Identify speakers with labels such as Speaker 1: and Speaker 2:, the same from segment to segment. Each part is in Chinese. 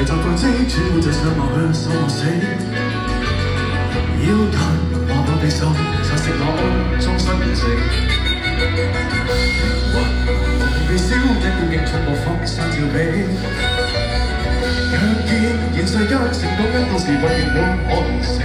Speaker 1: 齊集到積主會就想望向心我死，要近話我地心，察識我終身情。雲被燒一點勁速暴風山照比，卻見現世間成功因到時不斷都可成。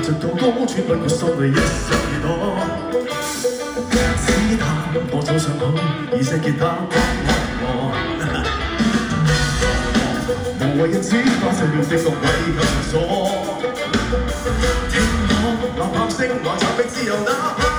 Speaker 1: 直到高处不过心里一生几多，只谈我走上去，以声结他我。 無謂因此花上了的各位及所，听我呐喊声来寻觅自由，哪怕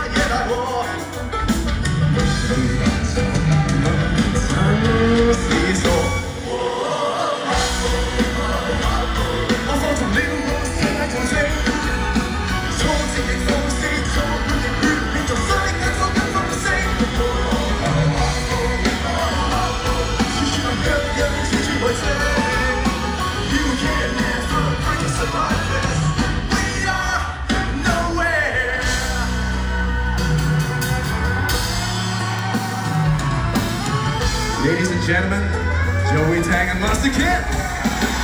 Speaker 1: and gentlemen, Joey Tang and Master Kid.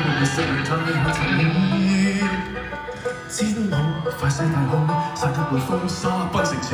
Speaker 1: 在轉透露嘅實力太刻意，煎熬快些大空，散一半风沙不成池。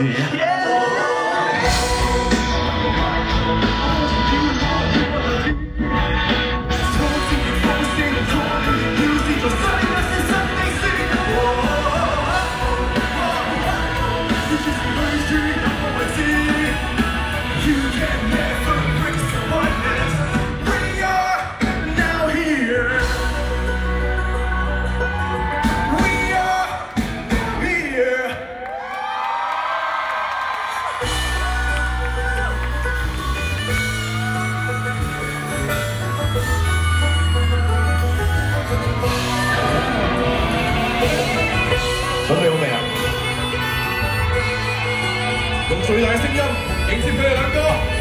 Speaker 1: 用最大嘅聲音迎接佢哋两个。